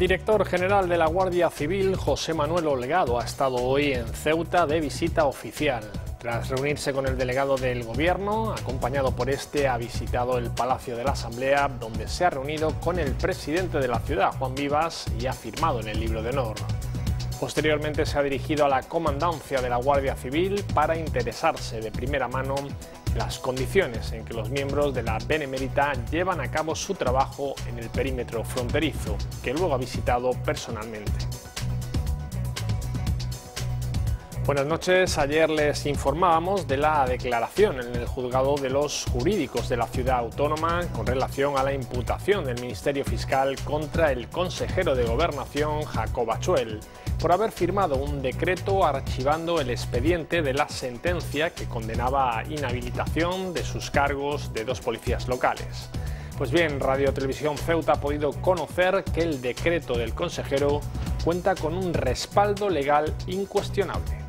Director general de la Guardia Civil, José Manuel Olgado, ha estado hoy en Ceuta de visita oficial. Tras reunirse con el delegado del Gobierno, acompañado por este, ha visitado el Palacio de la Asamblea, donde se ha reunido con el presidente de la ciudad, Juan Vivas, y ha firmado en el libro de honor. Posteriormente se ha dirigido a la comandancia de la Guardia Civil para interesarse de primera mano las condiciones en que los miembros de la Benemérita llevan a cabo su trabajo en el perímetro fronterizo, que luego ha visitado personalmente. Buenas noches. Ayer les informábamos de la declaración en el juzgado de los jurídicos de la ciudad autónoma con relación a la imputación del Ministerio Fiscal contra el consejero de Gobernación Jacob Achuel por haber firmado un decreto archivando el expediente de la sentencia que condenaba a inhabilitación de sus cargos de dos policías locales. Pues bien, Radio Televisión Ceuta ha podido conocer que el decreto del consejero cuenta con un respaldo legal incuestionable.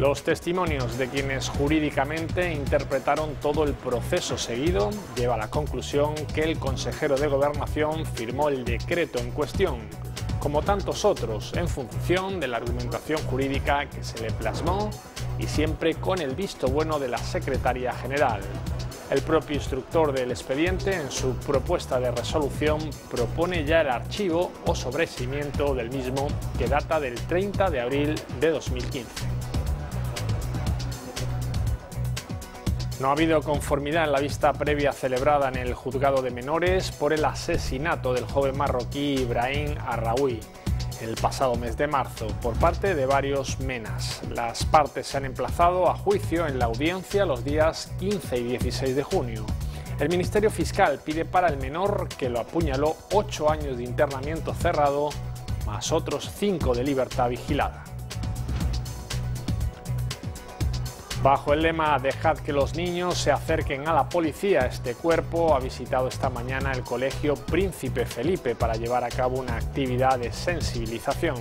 Los testimonios de quienes jurídicamente interpretaron todo el proceso seguido lleva a la conclusión que el consejero de Gobernación firmó el decreto en cuestión, como tantos otros, en función de la argumentación jurídica que se le plasmó y siempre con el visto bueno de la secretaria general. El propio instructor del expediente, en su propuesta de resolución, propone ya el archivo o sobreseimiento del mismo que data del 30 de abril de 2015. No ha habido conformidad en la vista previa celebrada en el juzgado de menores por el asesinato del joven marroquí Ibrahim Arraoui el pasado mes de marzo por parte de varios menas. Las partes se han emplazado a juicio en la audiencia los días 15 y 16 de junio. El Ministerio Fiscal pide para el menor que lo apuñaló ocho años de internamiento cerrado más otros cinco de libertad vigilada. Bajo el lema Dejad que los niños se acerquen a la policía, este cuerpo ha visitado esta mañana el Colegio Príncipe Felipe para llevar a cabo una actividad de sensibilización.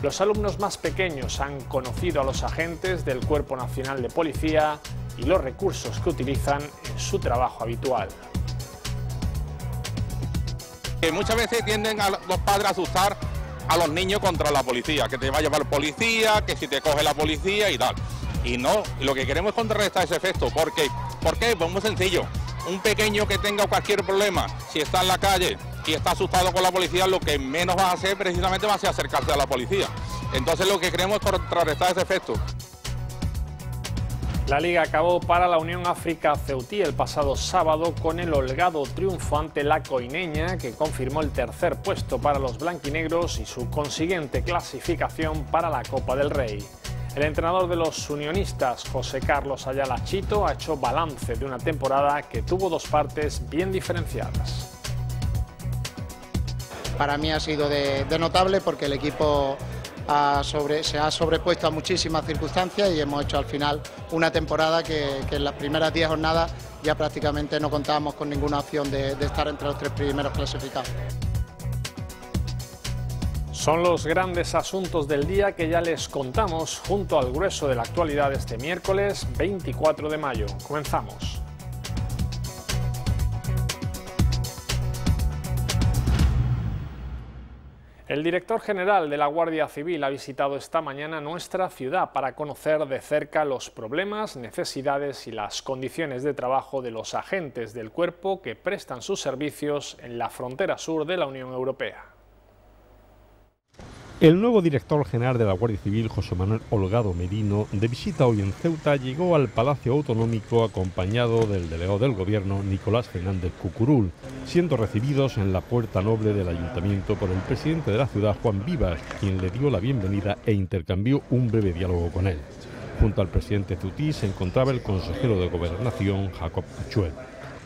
Los alumnos más pequeños han conocido a los agentes del Cuerpo Nacional de Policía y los recursos que utilizan en su trabajo habitual. Muchas veces tienden a los padres a asustar a los niños contra la policía, que te va a llevar policía, que si te coge la policía y tal. Y no, lo que queremos es contrarrestar ese efecto. ¿Por qué? ¿Por qué? Pues muy sencillo. Un pequeño que tenga cualquier problema, si está en la calle y está asustado con la policía, lo que menos va a hacer precisamente va a ser acercarse a la policía. Entonces lo que queremos es contrarrestar ese efecto. La liga acabó para la Unión África Ceutí el pasado sábado con el holgado triunfo ante la coineña que confirmó el tercer puesto para los blanquinegros y su consiguiente clasificación para la Copa del Rey. El entrenador de los unionistas, José Carlos Ayala Chito, ha hecho balance de una temporada que tuvo dos partes bien diferenciadas. Para mí ha sido de, notable porque el equipo se ha sobrepuesto a muchísimas circunstancias y hemos hecho al final una temporada que, en las primeras 10 jornadas ya prácticamente no contábamos con ninguna opción de estar entre los tres primeros clasificados. Son los grandes asuntos del día que ya les contamos junto al grueso de la actualidad este miércoles 24 de mayo. Comenzamos. El director general de la Guardia Civil ha visitado esta mañana nuestra ciudad para conocer de cerca los problemas, necesidades y las condiciones de trabajo de los agentes del cuerpo que prestan sus servicios en la frontera sur de la Unión Europea. El nuevo director general de la Guardia Civil, José Manuel Holgado Merino, de visita hoy en Ceuta, llegó al Palacio Autonómico acompañado del delegado del Gobierno, Nicolás Fernández Cucurul, siendo recibidos en la puerta noble del Ayuntamiento por el presidente de la ciudad, Juan Vivas, quien le dio la bienvenida e intercambió un breve diálogo con él. Junto al presidente Ceutí se encontraba el consejero de Gobernación, Jacob Achuel.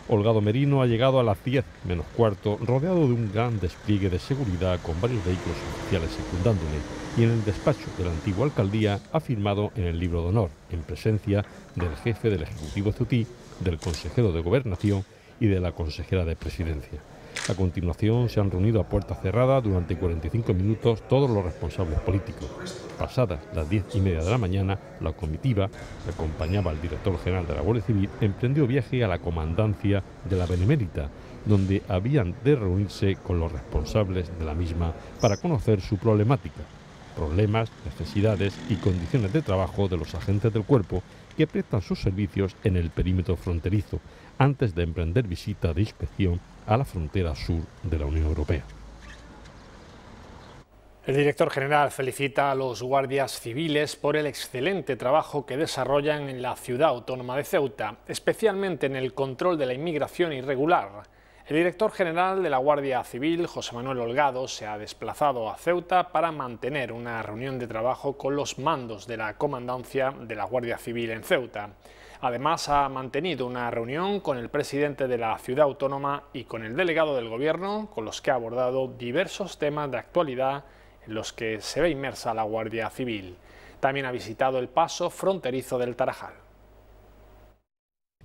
Holgado Merino ha llegado a las 10 menos cuarto, rodeado de un gran despliegue de seguridad con varios vehículos oficiales secundándole, y en el despacho de la antigua alcaldía ha firmado en el libro de honor, en presencia del jefe del Ejecutivo Cetí, del consejero de Gobernación y de la consejera de Presidencia. A continuación se han reunido a puerta cerrada durante 45 minutos todos los responsables políticos. Pasadas las diez y media de la mañana, la comitiva, que acompañaba al director general de la Guardia Civil, emprendió viaje a la comandancia de la Benemérita, donde habían de reunirse con los responsables de la misma para conocer su problemática, problemas, necesidades y condiciones de trabajo de los agentes del cuerpo que prestan sus servicios en el perímetro fronterizo, antes de emprender visita de inspección a la frontera sur de la Unión Europea. El director general felicita a los guardias civiles por el excelente trabajo que desarrollan en la ciudad autónoma de Ceuta, especialmente en el control de la inmigración irregular. El director general de la Guardia Civil, José Manuel Holgado, se ha desplazado a Ceuta para mantener una reunión de trabajo con los mandos de la comandancia de la Guardia Civil en Ceuta. Además, ha mantenido una reunión con el presidente de la ciudad autónoma y con el delegado del Gobierno, con los que ha abordado diversos temas de actualidad en los que se ve inmersa la Guardia Civil. También ha visitado el paso fronterizo del Tarajal.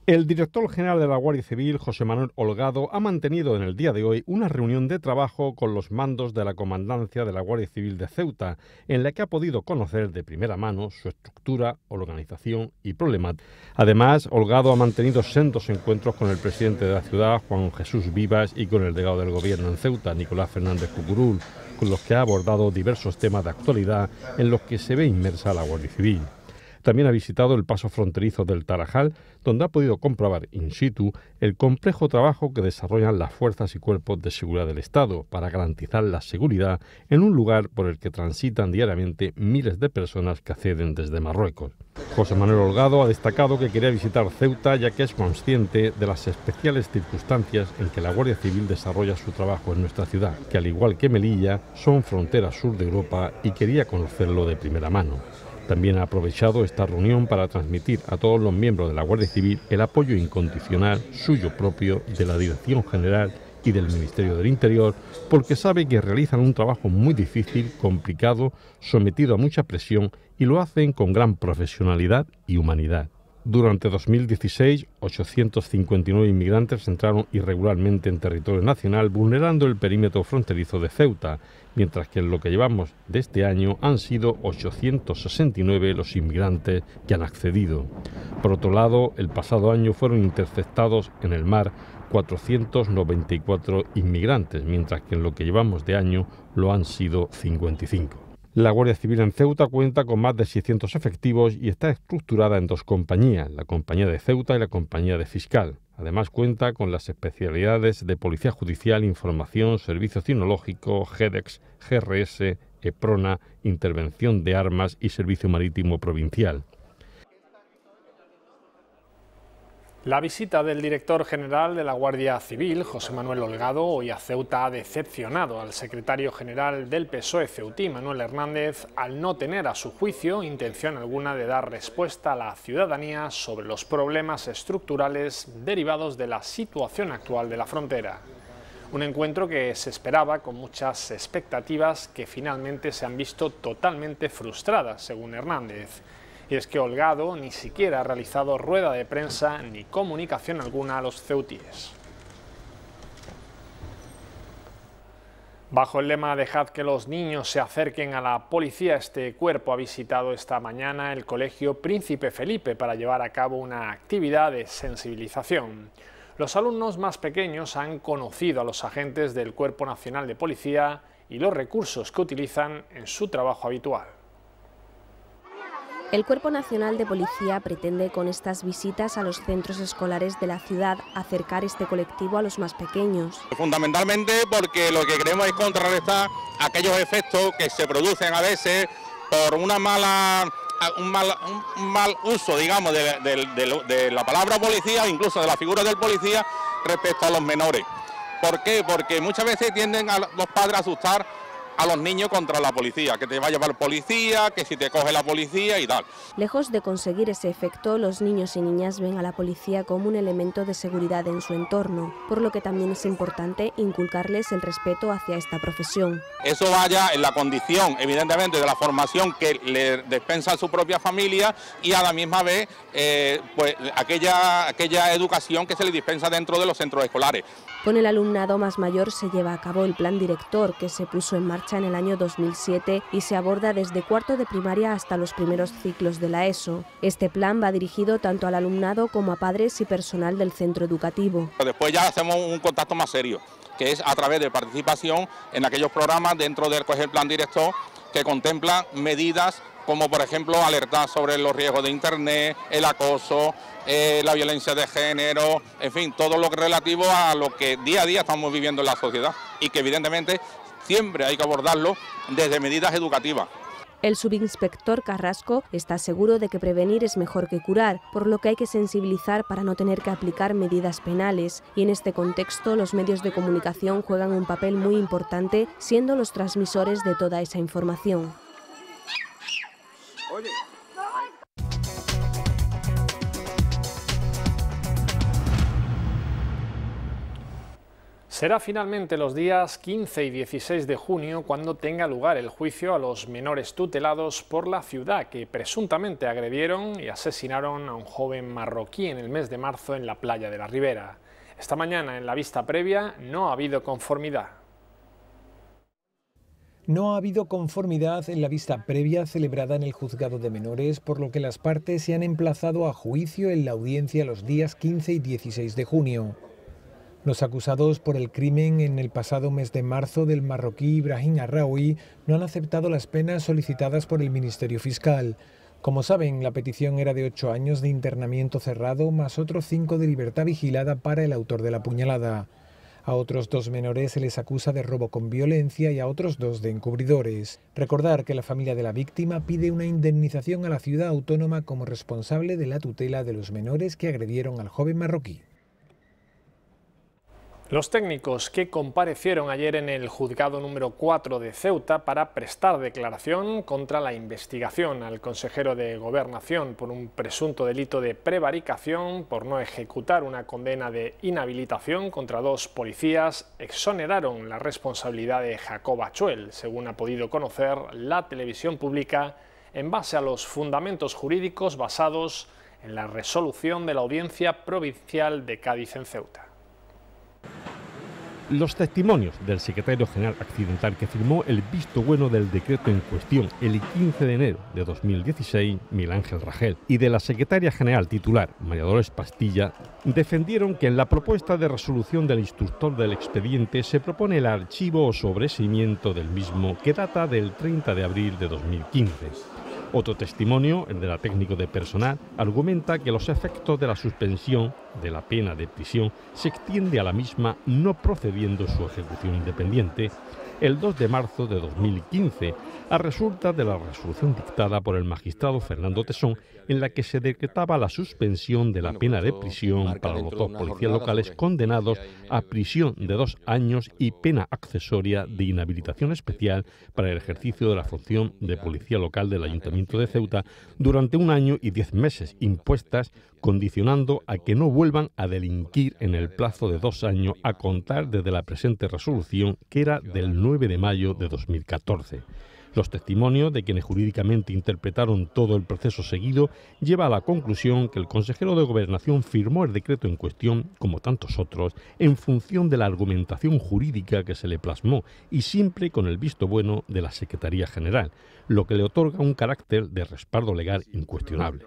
El director general de la Guardia Civil, José Manuel Holgado, ha mantenido en el día de hoy una reunión de trabajo con los mandos de la Comandancia de la Guardia Civil de Ceuta, en la que ha podido conocer de primera mano su estructura, organización y problemática. Además, Holgado ha mantenido sendos encuentros con el presidente de la ciudad, Juan Jesús Vivas, y con el delegado del Gobierno en Ceuta, Nicolás Fernández Cucurul, con los que ha abordado diversos temas de actualidad en los que se ve inmersa la Guardia Civil. También ha visitado el paso fronterizo del Tarajal, donde ha podido comprobar in situ el complejo trabajo que desarrollan las fuerzas y cuerpos de seguridad del Estado para garantizar la seguridad en un lugar por el que transitan diariamente miles de personas que acceden desde Marruecos. José Manuel Holgado ha destacado que quería visitar Ceuta ya que es consciente de las especiales circunstancias en que la Guardia Civil desarrolla su trabajo en nuestra ciudad, que al igual que Melilla son frontera sur de Europa y quería conocerlo de primera mano. También ha aprovechado esta reunión para transmitir a todos los miembros de la Guardia Civil el apoyo incondicional suyo propio de la Dirección General y del Ministerio del Interior, porque sabe que realizan un trabajo muy difícil, complicado, sometido a mucha presión y lo hacen con gran profesionalidad y humanidad. Durante 2016, 859 inmigrantes entraron irregularmente en territorio nacional, vulnerando el perímetro fronterizo de Ceuta, mientras que en lo que llevamos de este año han sido 869 los inmigrantes que han accedido. Por otro lado, el pasado año fueron interceptados en el mar 494 inmigrantes, mientras que en lo que llevamos de año lo han sido 55. La Guardia Civil en Ceuta cuenta con más de 600 efectivos y está estructurada en dos compañías, la Compañía de Ceuta y la Compañía de Fiscal. Además cuenta con las especialidades de Policía Judicial, Información, Servicio Cinológico, GEDEX, GRS, EPRONA, Intervención de Armas y Servicio Marítimo Provincial. La visita del director general de la Guardia Civil, José Manuel Holgado, hoy a Ceuta ha decepcionado al secretario general del PSOE Ceutí, Manuel Hernández, al no tener a su juicio intención alguna de dar respuesta a la ciudadanía sobre los problemas estructurales derivados de la situación actual de la frontera. Un encuentro que se esperaba con muchas expectativas que finalmente se han visto totalmente frustradas, según Hernández y es que Holgado ni siquiera ha realizado rueda de prensa ni comunicación alguna a los ceutíes. Bajo el lema Dejad que los niños se acerquen a la policía, este cuerpo ha visitado esta mañana el Colegio Príncipe Felipe para llevar a cabo una actividad de sensibilización. Los alumnos más pequeños han conocido a los agentes del Cuerpo Nacional de Policía y los recursos que utilizan en su trabajo habitual. El Cuerpo Nacional de Policía pretende con estas visitas a los centros escolares de la ciudad acercar este colectivo a los más pequeños. Fundamentalmente porque lo que queremos es contrarrestar aquellos efectos que se producen a veces por una mala un mal, uso, digamos, de, la palabra policía, incluso de la figura del policía respecto a los menores. ¿Por qué? Porque muchas veces tienden a los padres a asustar a los niños contra la policía, que te va a llevar policía, que si te coge la policía y tal. Lejos de conseguir ese efecto, los niños y niñas ven a la policía como un elemento de seguridad en su entorno, por lo que también es importante inculcarles el respeto hacia esta profesión. Eso vaya en la condición, evidentemente, de la formación que le dispensa a su propia familia y a la misma vez eh, pues, aquella, aquella educación que se le dispensa dentro de los centros escolares. Con el alumnado más mayor se lleva a cabo el plan director que se puso en marcha en el año 2007 y se aborda desde cuarto de primaria hasta los primeros ciclos de la ESO. Este plan va dirigido tanto al alumnado como a padres y personal del centro educativo. Después ya hacemos un contacto más serio, que es a través de participación en aquellos programas dentro del plan director que contemplan medidas como por ejemplo alertar sobre los riesgos de Internet, el acoso, eh, la violencia de género, en fin, todo lo relativo a lo que día a día estamos viviendo en la sociedad y que evidentemente siempre hay que abordarlo desde medidas educativas. El subinspector Carrasco está seguro de que prevenir es mejor que curar, por lo que hay que sensibilizar para no tener que aplicar medidas penales. Y en este contexto los medios de comunicación juegan un papel muy importante, siendo los transmisores de toda esa información. Será finalmente los días 15 y 16 de junio cuando tenga lugar el juicio a los menores tutelados por la ciudad que presuntamente agredieron y asesinaron a un joven marroquí en el mes de marzo en la playa de la Ribera. Esta mañana, en la vista previa, no ha habido conformidad. No ha habido conformidad en la vista previa celebrada en el juzgado de menores, por lo que las partes se han emplazado a juicio en la audiencia los días 15 y 16 de junio. Los acusados por el crimen en el pasado mes de marzo del marroquí Ibrahim Arraoui no han aceptado las penas solicitadas por el Ministerio Fiscal. Como saben, la petición era de ocho años de internamiento cerrado más otros cinco de libertad vigilada para el autor de la puñalada. A otros dos menores se les acusa de robo con violencia y a otros dos de encubridores. Recordar que la familia de la víctima pide una indemnización a la ciudad autónoma como responsable de la tutela de los menores que agredieron al joven marroquí. Los técnicos que comparecieron ayer en el juzgado número 4 de Ceuta para prestar declaración contra la investigación al consejero de Gobernación por un presunto delito de prevaricación por no ejecutar una condena de inhabilitación contra dos policías exoneraron la responsabilidad de Jacob Achuel, según ha podido conocer la televisión pública en base a los fundamentos jurídicos basados en la resolución de la Audiencia Provincial de Cádiz en Ceuta. Los testimonios del secretario general accidental que firmó el visto bueno del decreto en cuestión el 15 de enero de 2016, Miguel Ángel Ragel, y de la secretaria general titular, María Dolores Pastilla, defendieron que en la propuesta de resolución del instructor del expediente se propone el archivo o sobreseimiento del mismo que data del 30 de abril de 2015 otro testimonio, el de la técnico de personal, argumenta que los efectos de la suspensión de la pena de prisión se extiende a la misma no procediendo su ejecución independiente el 2 de marzo de 2015, a resulta de la resolución dictada por el magistrado Fernando Tesón, en la que se decretaba la suspensión de la pena de prisión para los dos policías locales condenados a prisión de dos años y pena accesoria de inhabilitación especial para el ejercicio de la función de policía local del Ayuntamiento de Ceuta durante un año y diez meses impuestas condicionando a que no vuelvan a delinquir en el plazo de dos años a contar desde la presente resolución, que era del 9 de mayo de 2014. Los testimonios de quienes jurídicamente interpretaron todo el proceso seguido lleva a la conclusión que el consejero de Gobernación firmó el decreto en cuestión, como tantos otros, en función de la argumentación jurídica que se le plasmó y siempre con el visto bueno de la Secretaría General, lo que le otorga un carácter de respaldo legal incuestionable.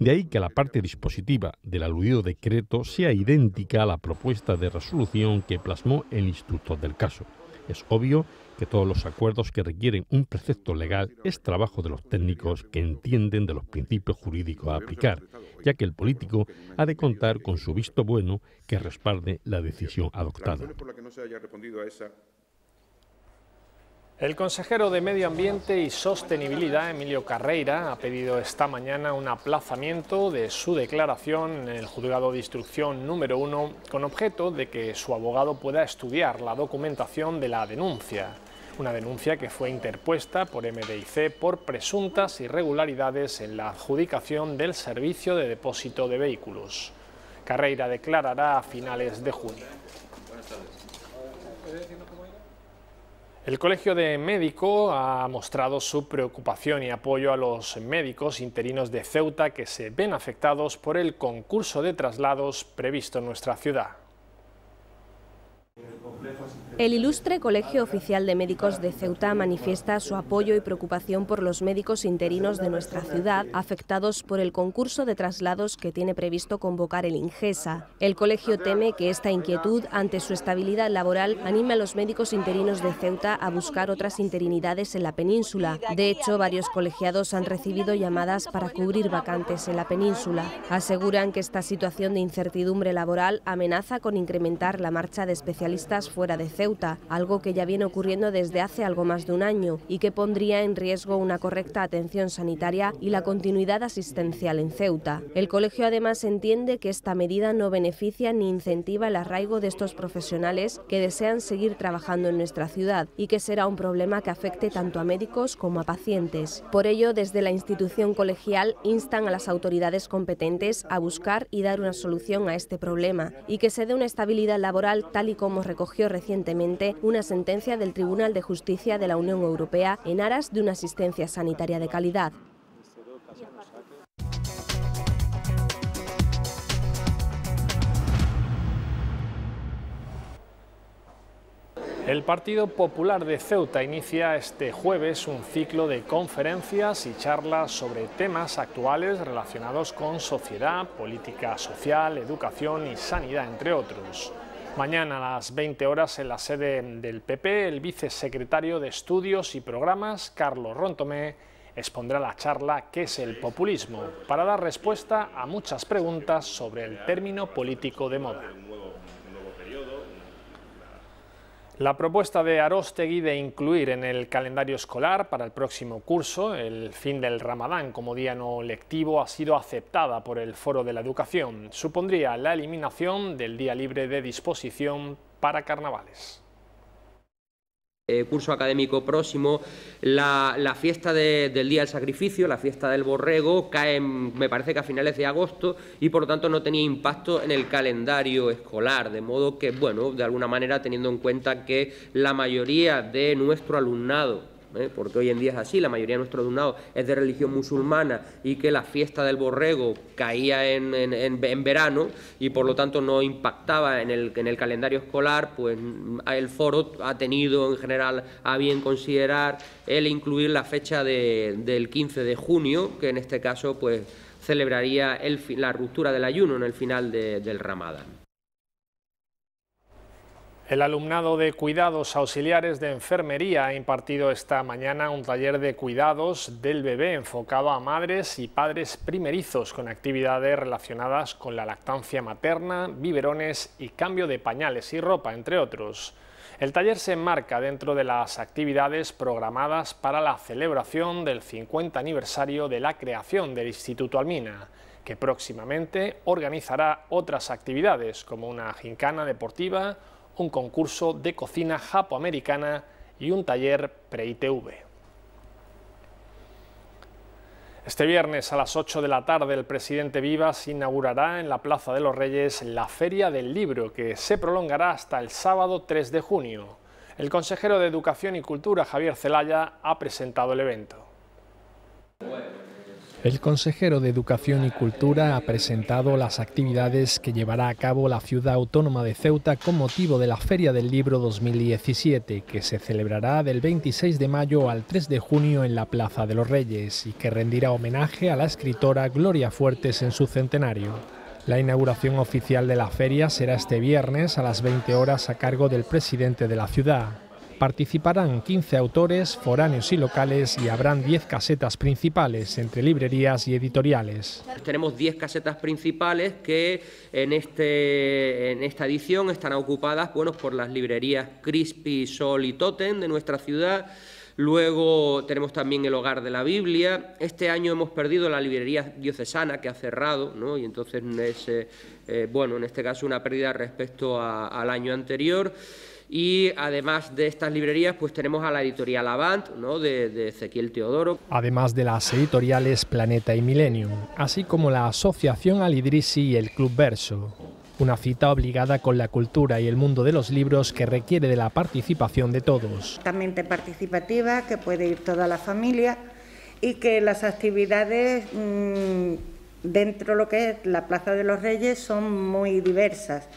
De ahí que la parte dispositiva del aludido decreto sea idéntica a la propuesta de resolución que plasmó el instructor del caso. Es obvio que todos los acuerdos que requieren un precepto legal es trabajo de los técnicos que entienden de los principios jurídicos a aplicar, ya que el político ha de contar con su visto bueno que respalde la decisión adoptada. El consejero de Medio Ambiente y Sostenibilidad, Emilio Carreira, ha pedido esta mañana un aplazamiento de su declaración en el juzgado de instrucción número uno con objeto de que su abogado pueda estudiar la documentación de la denuncia. Una denuncia que fue interpuesta por MDIC por presuntas irregularidades en la adjudicación del servicio de depósito de vehículos. Carreira declarará a finales de junio. El Colegio de Médico ha mostrado su preocupación y apoyo a los médicos interinos de Ceuta que se ven afectados por el concurso de traslados previsto en nuestra ciudad. El ilustre Colegio Oficial de Médicos de Ceuta manifiesta su apoyo y preocupación por los médicos interinos de nuestra ciudad afectados por el concurso de traslados que tiene previsto convocar el INGESA. El colegio teme que esta inquietud ante su estabilidad laboral anime a los médicos interinos de Ceuta a buscar otras interinidades en la península. De hecho, varios colegiados han recibido llamadas para cubrir vacantes en la península. Aseguran que esta situación de incertidumbre laboral amenaza con incrementar la marcha de especialistas fuera de Ceuta algo que ya viene ocurriendo desde hace algo más de un año y que pondría en riesgo una correcta atención sanitaria y la continuidad asistencial en Ceuta. El colegio además entiende que esta medida no beneficia ni incentiva el arraigo de estos profesionales que desean seguir trabajando en nuestra ciudad y que será un problema que afecte tanto a médicos como a pacientes. Por ello, desde la institución colegial instan a las autoridades competentes a buscar y dar una solución a este problema y que se dé una estabilidad laboral tal y como recogió recientemente una sentencia del Tribunal de Justicia de la Unión Europea en aras de una asistencia sanitaria de calidad. El Partido Popular de Ceuta inicia este jueves un ciclo de conferencias y charlas sobre temas actuales relacionados con sociedad, política social, educación y sanidad, entre otros. Mañana a las 20 horas en la sede del PP, el vicesecretario de Estudios y Programas, Carlos Rontomé, expondrá la charla ¿Qué es el populismo?, para dar respuesta a muchas preguntas sobre el término político de moda. La propuesta de Arostegui de incluir en el calendario escolar para el próximo curso el fin del Ramadán como día no lectivo ha sido aceptada por el Foro de la Educación. Supondría la eliminación del día libre de disposición para carnavales. Eh, curso académico próximo, la, fiesta del Día del Sacrificio, la fiesta del Borrego, cae, me parece que a finales de agosto y por lo tanto no tenía impacto en el calendario escolar, de modo que, bueno, de alguna manera teniendo en cuenta que la mayoría de nuestro alumnado ¿eh? porque hoy en día es así, la mayoría de nuestro alumnado es de religión musulmana y que la fiesta del borrego caía en, en, verano y por lo tanto no impactaba en el, en el calendario escolar, pues el foro ha tenido en general a bien considerar el incluir la fecha del 15 de junio, que en este caso pues celebraría el, la ruptura del ayuno en el final del Ramadán. El alumnado de cuidados auxiliares de enfermería ha impartido esta mañana un taller de cuidados del bebé enfocado a madres y padres primerizos con actividades relacionadas con la lactancia materna, biberones y cambio de pañales y ropa, entre otros. El taller se enmarca dentro de las actividades programadas para la celebración del 50 aniversario de la creación del Instituto Almina, que próximamente organizará otras actividades como una gincana deportiva, un concurso de cocina japoamericana y un taller pre-ITV. Este viernes a las 8 de la tarde el presidente Vivas inaugurará en la Plaza de los Reyes la Feria del Libro que se prolongará hasta el sábado 3 de junio. El consejero de Educación y Cultura Javier Zelaya ha presentado el evento. El consejero de Educación y Cultura ha presentado las actividades que llevará a cabo la ciudad autónoma de Ceuta con motivo de la Feria del Libro 2017, que se celebrará del 26 de mayo al 3 de junio en la Plaza de los Reyes y que rendirá homenaje a la escritora Gloria Fuertes en su centenario. La inauguración oficial de la feria será este viernes a las 20 horas a cargo del presidente de la ciudad. Participarán 15 autores, foráneos y locales y habrán 10 casetas principales entre librerías y editoriales. Tenemos 10 casetas principales que en, este, en esta edición están ocupadas bueno, por las librerías Crispy, Sol y Totem de nuestra ciudad. Luego tenemos también el Hogar de la Biblia. Este año hemos perdido la librería diocesana que ha cerrado, ¿no? y entonces es, eh, bueno, en este caso una pérdida respecto al año anterior. Y además de estas librerías, pues tenemos a la editorial Avant, ¿no? de, Ezequiel Teodoro. Además de las editoriales Planeta y Millennium, así como la Asociación Alidrisi y el Club Verso. Una cita obligada con la cultura y el mundo de los libros que requiere de la participación de todos. También participativa, que puede ir toda la familia y que las actividades mm, dentro de lo que es la Plaza de los Reyes son muy diversas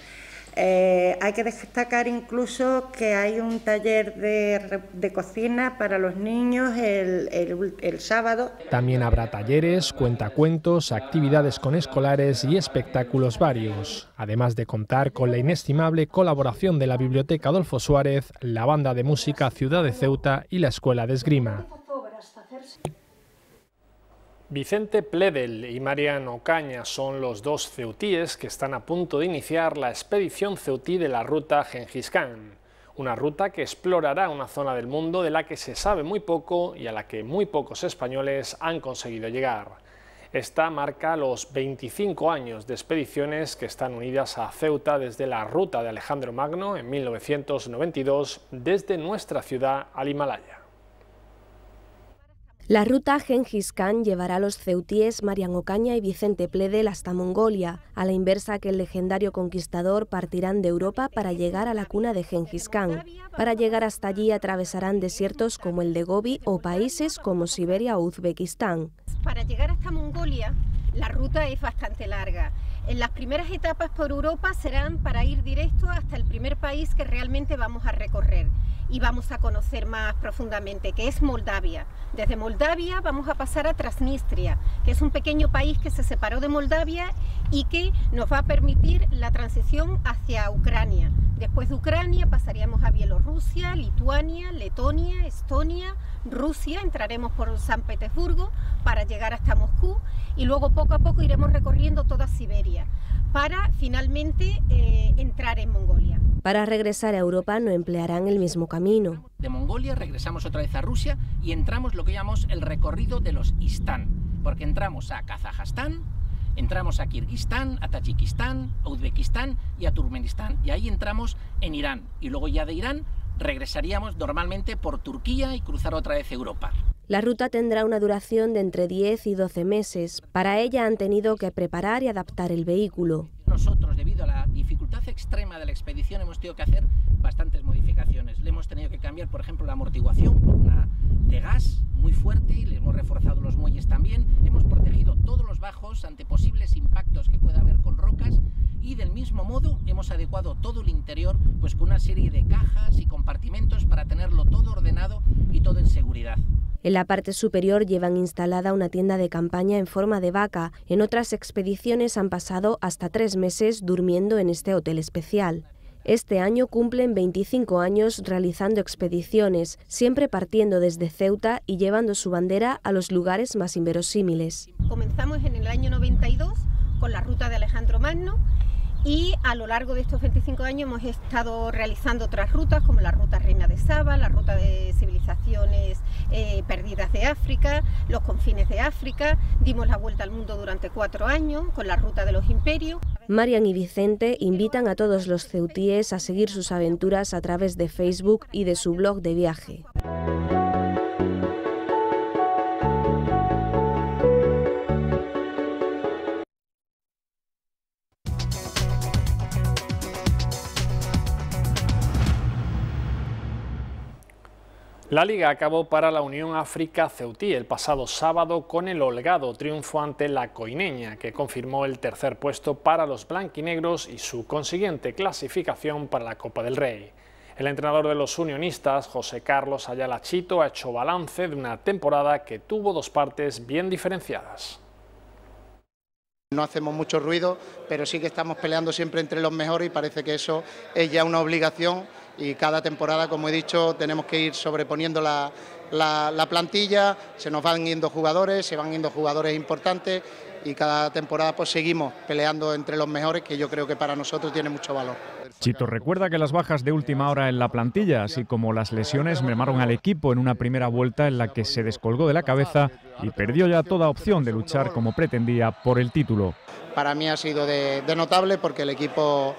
Eh, hay que destacar incluso que hay un taller de, cocina para los niños el, sábado. También habrá talleres, cuentacuentos, actividades con escolares y espectáculos varios, además de contar con la inestimable colaboración de la Biblioteca Adolfo Suárez, la Banda de Música Ciudad de Ceuta y la Escuela de Esgrima. Vicente Pledel y Marian Ocaña son los dos ceutíes que están a punto de iniciar la expedición ceutí de la ruta Gengis Khan, una ruta que explorará una zona del mundo de la que se sabe muy poco y a la que muy pocos españoles han conseguido llegar. Esta marca los 25 años de expediciones que están unidas a Ceuta desde la ruta de Alejandro Magno en 1992 desde nuestra ciudad al Himalaya. La ruta Gengis Khan llevará a los ceutíes Marian Ocaña y Vicente Pledel hasta Mongolia, a la inversa que el legendario conquistador partirán de Europa para llegar a la cuna de Gengis Khan. Para llegar hasta allí atravesarán desiertos como el de Gobi o países como Siberia o Uzbekistán. Para llegar hasta Mongolia, la ruta es bastante larga. En las primeras etapas por Europa serán para ir directo hasta el primer país que realmente vamos a recorrer y vamos a conocer más profundamente, que es Moldavia. Desde Moldavia vamos a pasar a Transnistria, que es un pequeño país que se separó de Moldavia y que nos va a permitir la transición hacia Ucrania. Después de Ucrania pasaríamos a Bielorrusia, Lituania, Letonia, Estonia, Rusia, entraremos por San Petersburgo para llegar hasta Moscú y luego poco a poco iremos recorriendo toda Siberia para finalmente eh, entrar en Mongolia. Para regresar a Europa no emplearán el mismo camino. De Mongolia regresamos otra vez a Rusia y entramos lo que llamamos el recorrido de los Istán, porque entramos a Kazajstán, entramos a Kirguistán, a Tayikistán, a Uzbekistán y a Turkmenistán. Y ahí entramos en Irán. Y luego ya de Irán regresaríamos normalmente por Turquía y cruzar otra vez Europa. La ruta tendrá una duración de entre 10 y 12 meses. Para ella han tenido que preparar y adaptar el vehículo. Nosotros, debido a la dificultad extrema de la expedición, hemos tenido que hacer bastantes modificaciones. Le hemos tenido que cambiar, por ejemplo, la amortiguación por una de gas muy fuerte, y le hemos reforzado los muelles también, hemos protegido todos los bajos ante posibles impactos que pueda haber con rocas y del mismo modo hemos adecuado todo el interior pues con una serie de cajas y compartimentos para tenerlo todo ordenado y todo en seguridad. En la parte superior llevan instalada una tienda de campaña en forma de vaca. En otras expediciones han pasado hasta tres meses durmiendo en este hotel especial. Este año cumplen 25 años realizando expediciones, siempre partiendo desde Ceuta y llevando su bandera a los lugares más inverosímiles. Comenzamos en el año 92 con la ruta de Alejandro Magno y a lo largo de estos 25 años hemos estado realizando otras rutas como la ruta Reina de Saba, la ruta de civilizaciones eh, perdidas de África, los confines de África, dimos la vuelta al mundo durante cuatro años con la ruta de los imperios. Marian y Vicente invitan a todos los ceutíes a seguir sus aventuras a través de Facebook y de su blog de viaje. La liga acabó para la Unión África Ceutí el pasado sábado con el holgado triunfo ante la Coineña, que confirmó el tercer puesto para los blanquinegros y su consiguiente clasificación para la Copa del Rey. El entrenador de los unionistas, José Carlos Ayala Chito, ha hecho balance de una temporada que tuvo dos partes bien diferenciadas. No hacemos mucho ruido, pero sí que estamos peleando siempre entre los mejores y parece que eso es ya una obligación y cada temporada, como he dicho, tenemos que ir sobreponiendo la, plantilla, se nos van yendo jugadores, se van yendo jugadores importantes y cada temporada pues seguimos peleando entre los mejores, que yo creo que para nosotros tiene mucho valor. Chito recuerda que las bajas de última hora en la plantilla, así como las lesiones, mermaron al equipo en una primera vuelta en la que se descolgó de la cabeza y perdió ya toda opción de luchar como pretendía por el título. Para mí ha sido de notable porque el equipo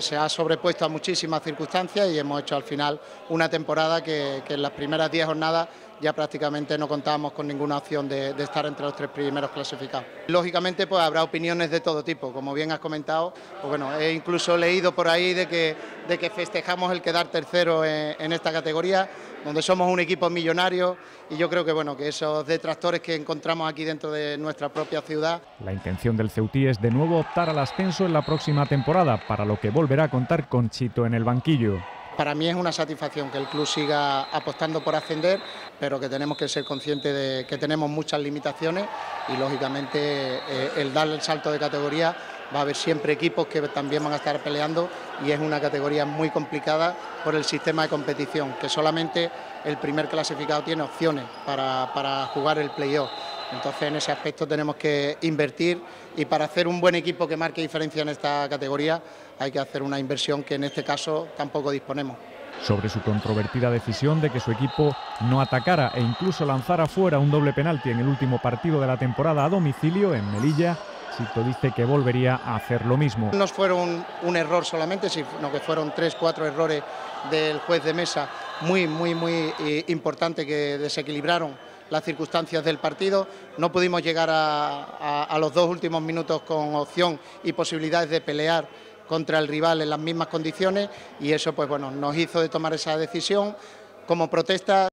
se ha sobrepuesto a muchísimas circunstancias y hemos hecho al final una temporada que, en las primeras 10 jornadas ya prácticamente no contábamos con ninguna opción de, estar entre los tres primeros clasificados. Lógicamente pues habrá opiniones de todo tipo, como bien has comentado, pues bueno, he incluso leído por ahí de que, de que festejamos el quedar tercero en, esta categoría, donde somos un equipo millonario y yo creo que bueno, que esos detractores que encontramos aquí dentro de nuestra propia ciudad. La intención del Ceutí es de nuevo optar al ascenso en la próxima temporada, para lo que volverá a contar con Chito en el banquillo. Para mí es una satisfacción que el club siga apostando por ascender, pero que tenemos que ser conscientes de que tenemos muchas limitaciones y lógicamente eh, el dar el salto de categoría va a haber siempre equipos que también van a estar peleando y es una categoría muy complicada por el sistema de competición, que solamente el primer clasificado tiene opciones para, para jugar el playoff. Entonces en ese aspecto tenemos que invertir y para hacer un buen equipo que marque diferencia en esta categoría hay que hacer una inversión que en este caso tampoco disponemos. Sobre su controvertida decisión de que su equipo no atacara e incluso lanzara fuera un doble penalti en el último partido de la temporada a domicilio en Melilla, Chito dice que volvería a hacer lo mismo. No fueron un error solamente, sino que fueron tres, cuatro errores del juez de mesa muy, muy, muy eh, importantes que desequilibraron las circunstancias del partido. No pudimos llegar a los dos últimos minutos con opción y posibilidades de pelear contra el rival en las mismas condiciones y eso pues bueno nos hizo de tomar esa decisión como protesta.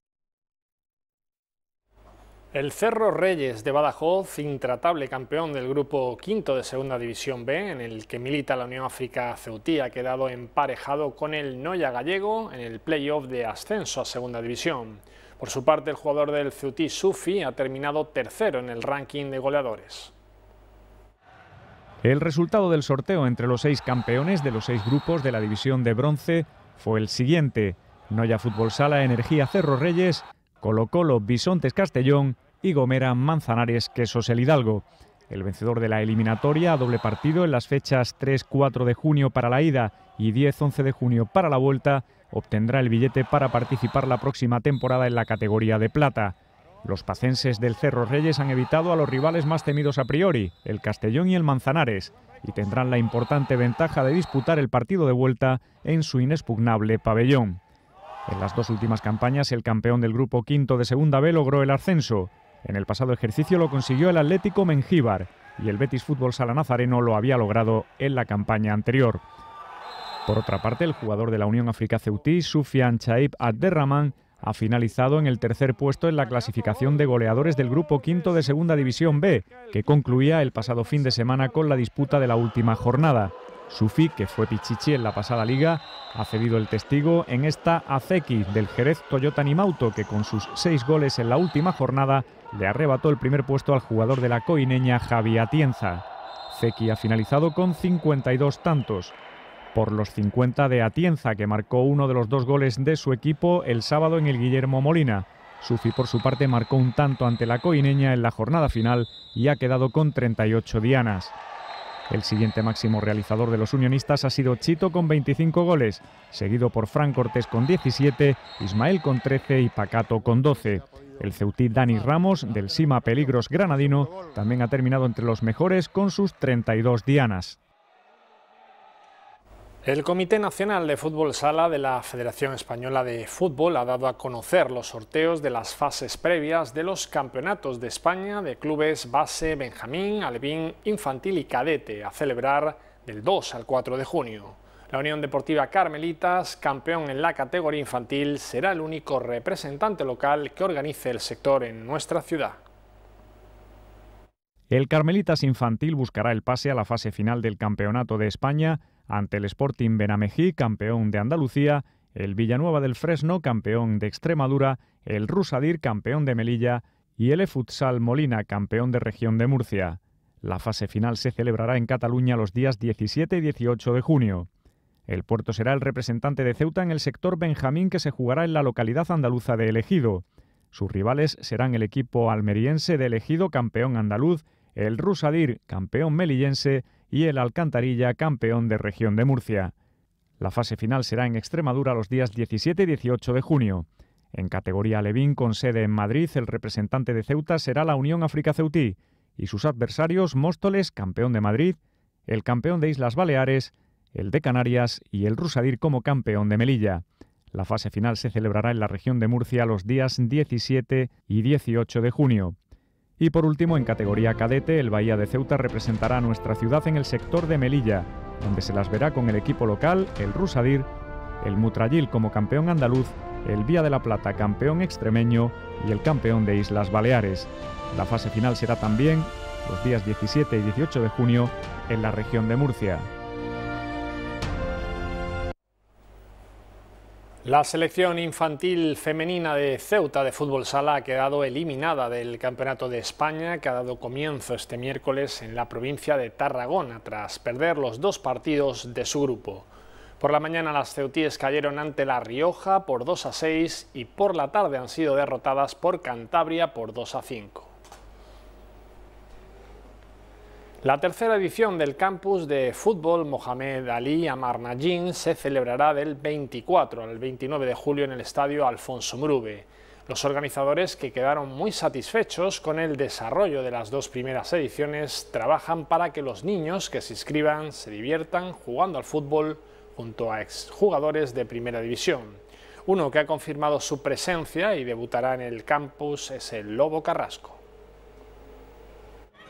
El Cerro Reyes de Badajoz, intratable campeón del grupo quinto de Segunda División B, en el que milita la Unión África Ceutí, ha quedado emparejado con el Noya Gallego en el playoff de ascenso a Segunda División. Por su parte, el jugador del Ceutí, Sufi, ha terminado tercero en el ranking de goleadores. El resultado del sorteo entre los seis campeones de los seis grupos de la división de bronce fue el siguiente. Noya Fútbol Sala, Energía Cerro Reyes, Colo Colo Bisontes Castellón y Gomera Manzanares Quesos El Hidalgo. El vencedor de la eliminatoria a doble partido en las fechas 3-4 de junio para la ida y 10-11 de junio para la vuelta obtendrá el billete para participar la próxima temporada en la categoría de plata. Los pacenses del Cerro Reyes han evitado a los rivales más temidos a priori, el Castellón y el Manzanares, y tendrán la importante ventaja de disputar el partido de vuelta en su inexpugnable pabellón. En las dos últimas campañas, el campeón del grupo quinto de Segunda B logró el ascenso. En el pasado ejercicio lo consiguió el Atlético Mengíbar y el Betis Fútbol Sala Nazareno lo había logrado en la campaña anterior. Por otra parte, el jugador de la Unión África Ceutí, Sufian Chaib Abderrahman, ha finalizado en el tercer puesto en la clasificación de goleadores del grupo quinto de Segunda División B, que concluía el pasado fin de semana con la disputa de la última jornada. Sufi, que fue Pichichi en la pasada liga, ha cedido el testigo en esta a Zeki del Jerez Toyota Nimauto, que con sus seis goles en la última jornada le arrebató el primer puesto al jugador de la coineña Javi Atienza. Zeki ha finalizado con 52 tantos por los 50 de Atienza, que marcó uno de los dos goles de su equipo el sábado en el Guillermo Molina. Sufi, por su parte, marcó un tanto ante la coineña en la jornada final y ha quedado con 38 dianas. El siguiente máximo realizador de los unionistas ha sido Chito con 25 goles, seguido por Fran Cortés con 17, Ismael con 13 y Pacato con 12. El ceutí Dani Ramos, del Sima Peligros Granadino, también ha terminado entre los mejores con sus 32 dianas. El Comité Nacional de Fútbol Sala de la Federación Española de Fútbol ha dado a conocer los sorteos de las fases previas de los campeonatos de España de clubes base Benjamín, Alevín, Infantil y Cadete a celebrar del 2 al 4 de junio. La Unión Deportiva Carmelitas, campeón en la categoría infantil, será el único representante local que organice el sector en nuestra ciudad. El Carmelitas Infantil buscará el pase a la fase final del Campeonato de España ante el Sporting Benamejí, campeón de Andalucía, el Villanueva del Fresno, campeón de Extremadura, el Rusadir, campeón de Melilla, y el Futsal Molina, campeón de región de Murcia. La fase final se celebrará en Cataluña los días 17 y 18 de junio. El puerto será el representante de Ceuta en el sector Benjamín que se jugará en la localidad andaluza de Elegido. Sus rivales serán el equipo almeriense de Elegido, campeón andaluz, el Rusadir, campeón melillense, y el Alcantarilla, campeón de región de Murcia. La fase final será en Extremadura los días 17 y 18 de junio. En categoría Levín, con sede en Madrid, el representante de Ceuta será la Unión África Ceutí y sus adversarios Móstoles, campeón de Madrid, el campeón de Islas Baleares, el de Canarias y el Rusadir como campeón de Melilla. La fase final se celebrará en la región de Murcia los días 17 y 18 de junio. Y por último, en categoría cadete, el Bahía de Ceuta representará a nuestra ciudad en el sector de Melilla, donde se las verá con el equipo local, el Rusadir, el Mutrayil como campeón andaluz, el Vía de la Plata campeón extremeño y el campeón de Islas Baleares. La fase final será también los días 17 y 18 de junio en la región de Murcia. La selección infantil femenina de Ceuta de fútbol sala ha quedado eliminada del Campeonato de España que ha dado comienzo este miércoles en la provincia de Tarragona tras perder los dos partidos de su grupo. Por la mañana las ceutíes cayeron ante La Rioja por 2 a 6 y por la tarde han sido derrotadas por Cantabria por 2 a 5. La tercera edición del campus de fútbol Mohamed Ali Amar Najin se celebrará del 24 al 29 de julio en el estadio Alfonso Murube. Los organizadores, que quedaron muy satisfechos con el desarrollo de las dos primeras ediciones, trabajan para que los niños que se inscriban se diviertan jugando al fútbol junto a exjugadores de primera división. Uno que ha confirmado su presencia y debutará en el campus es el Lobo Carrasco.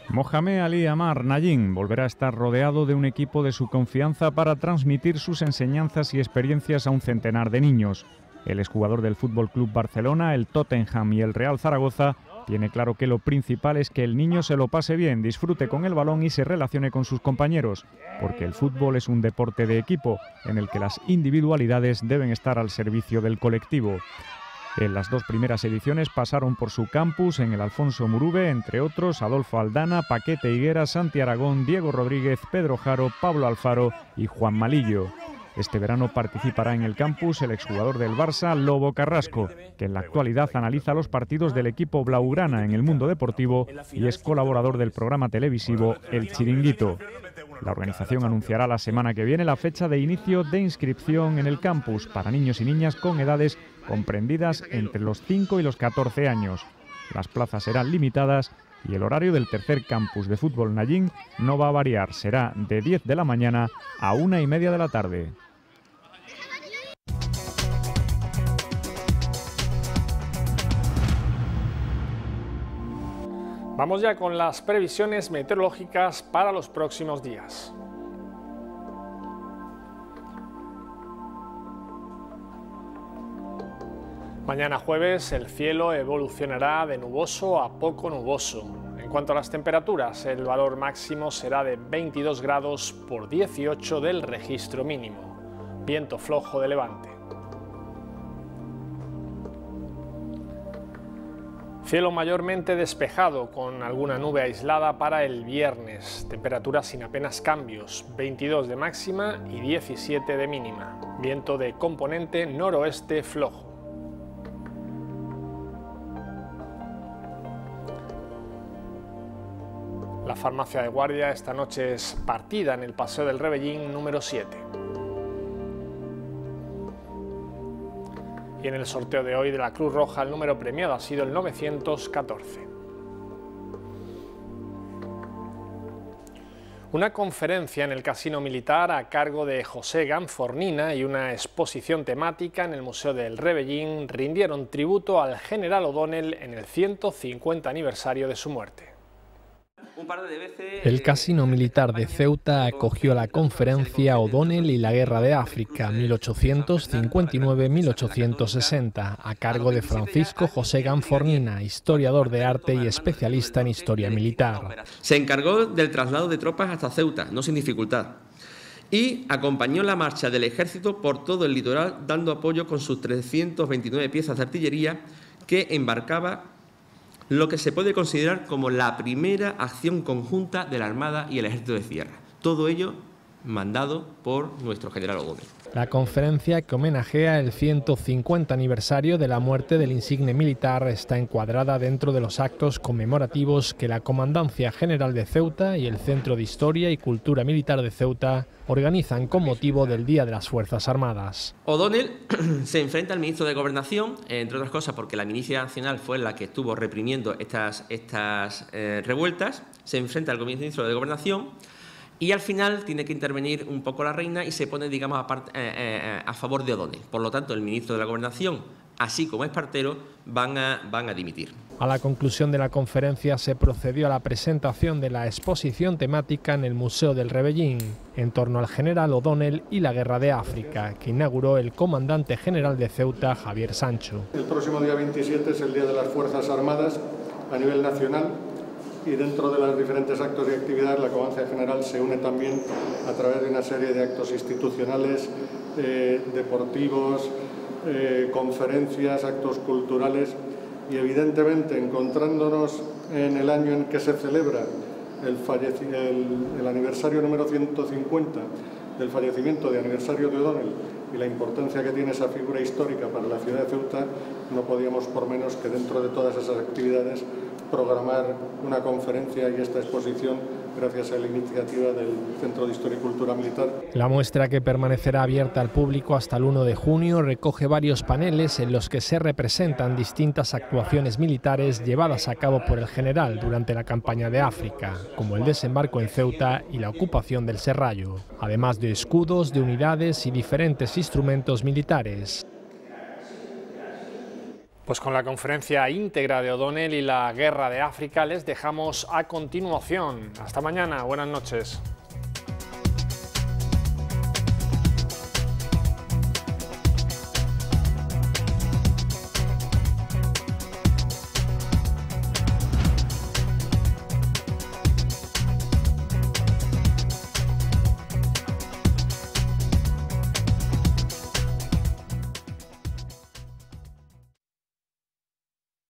Mohamed Ali Amar Nayin volverá a estar rodeado de un equipo de su confianza para transmitir sus enseñanzas y experiencias a un centenar de niños. El exjugador del Fútbol Club Barcelona, el Tottenham y el Real Zaragoza tiene claro que lo principal es que el niño se lo pase bien, disfrute con el balón y se relacione con sus compañeros, porque el fútbol es un deporte de equipo en el que las individualidades deben estar al servicio del colectivo. En las dos primeras ediciones pasaron por su campus en el Alfonso Murube, entre otros Adolfo Aldana, Paquete Higuera, Santi Aragón, Diego Rodríguez, Pedro Jaro, Pablo Alfaro y Juan Malillo. Este verano participará en el campus el exjugador del Barça, Lobo Carrasco, que en la actualidad analiza los partidos del equipo Blaugrana en el mundo deportivo y es colaborador del programa televisivo El Chiringuito. La organización anunciará la semana que viene la fecha de inicio de inscripción en el campus para niños y niñas con edades comprendidas entre los 5 y los 14 años. Las plazas serán limitadas y el horario del tercer campus de fútbol Nayín no va a variar, será de 10 de la mañana a una y media de la tarde. Vamos ya con las previsiones meteorológicas para los próximos días. Mañana jueves el cielo evolucionará de nuboso a poco nuboso. En cuanto a las temperaturas, el valor máximo será de 22 grados por 18 del registro mínimo. Viento flojo de levante. Cielo mayormente despejado con alguna nube aislada para el viernes. Temperaturas sin apenas cambios, 22 de máxima y 17 de mínima. Viento de componente noroeste flojo. La farmacia de guardia esta noche es partida en el Paseo del Rebellín número 7. Y en el sorteo de hoy de la Cruz Roja el número premiado ha sido el 914. Una conferencia en el Casino Militar a cargo de José Ganfornina y una exposición temática en el Museo del Rebellín rindieron tributo al general O'Donnell en el 150 aniversario de su muerte. El Casino Militar de Ceuta acogió la conferencia O'Donnell y la Guerra de África 1859-1860 a cargo de Francisco José Ganfornina, historiador de arte y especialista en historia militar. Se encargó del traslado de tropas hasta Ceuta, no sin dificultad y acompañó la marcha del ejército por todo el litoral, dando apoyo con sus 329 piezas de artillería que embarcaba lo que se puede considerar como la primera acción conjunta de la Armada y el Ejército de Sierra. Todo ello mandado por nuestro general O'Donnell. La conferencia que homenajea el 150 aniversario de la muerte del insigne militar está encuadrada dentro de los actos conmemorativos que la Comandancia General de Ceuta y el Centro de Historia y Cultura Militar de Ceuta organizan con motivo del Día de las Fuerzas Armadas. O'Donnell se enfrenta al ministro de Gobernación, entre otras cosas porque la milicia nacional fue la que estuvo reprimiendo estas, estas eh, revueltas, se enfrenta al ministro de Gobernación y al final tiene que intervenir un poco la reina y se pone, digamos, a, eh, eh, a favor de O'Donnell. Por lo tanto, el ministro de la Gobernación, así como Espartero, van a, van a dimitir. A la conclusión de la conferencia se procedió a la presentación de la exposición temática en el Museo del Rebellín, en torno al general O'Donnell y la Guerra de África, que inauguró el comandante general de Ceuta, Javier Sancho. El próximo día 27 es el Día de las Fuerzas Armadas a nivel nacional y dentro de los diferentes actos y actividades la Comandancia General se une también a través de una serie de actos institucionales, eh, deportivos, eh, conferencias, actos culturales y evidentemente encontrándonos en el año en que se celebra el, el, aniversario número 150 del fallecimiento de aniversario de O'Donnell y la importancia que tiene esa figura histórica para la ciudad de Ceuta, no podíamos por menos que dentro de todas esas actividades programar una conferencia y esta exposición gracias a la iniciativa del Centro de Historia y Cultura Militar. La muestra que permanecerá abierta al público hasta el 1 de junio recoge varios paneles en los que se representan distintas actuaciones militares llevadas a cabo por el general durante la campaña de África, como el desembarco en Ceuta y la ocupación del Serrallo, además de escudos de unidades y diferentes instrumentos militares. Pues con la conferencia íntegra de O'Donnell y la guerra de África les dejamos a continuación. Hasta mañana, buenas noches.